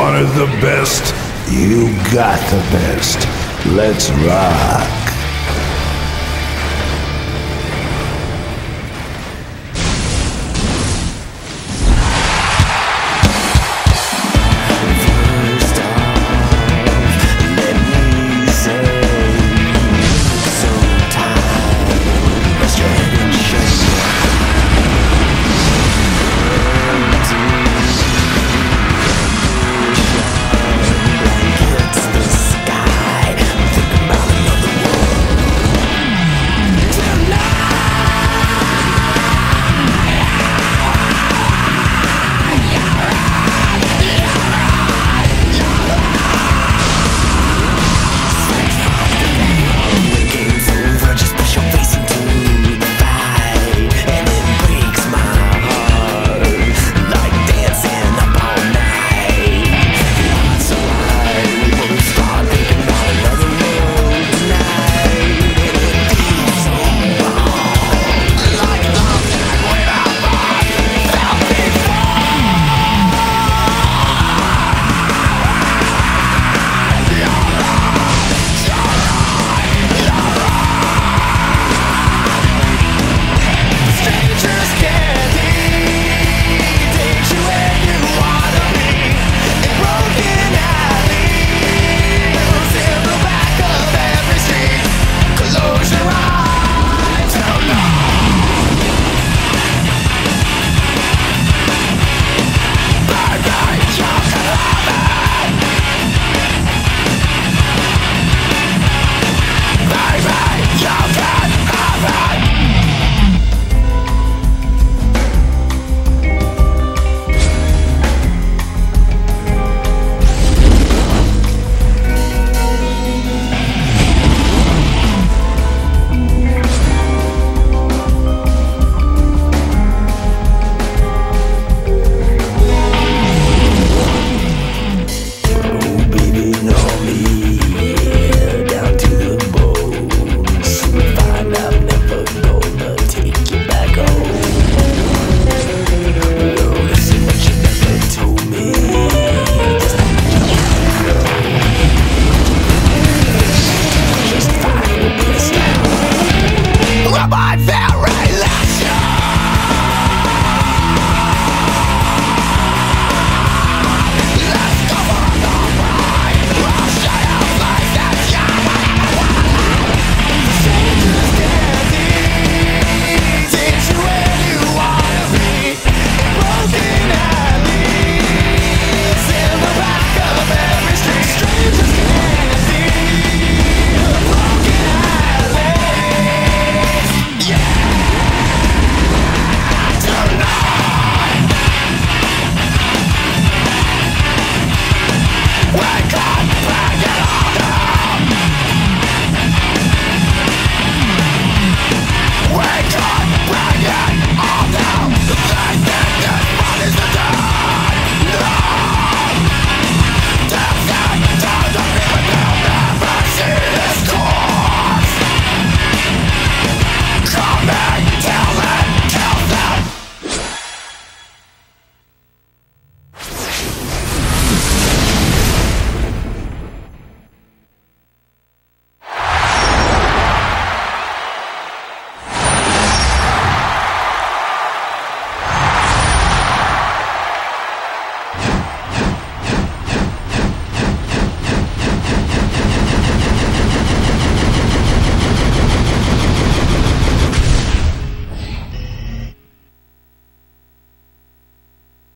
wanted the best, you got the best. Let's rock.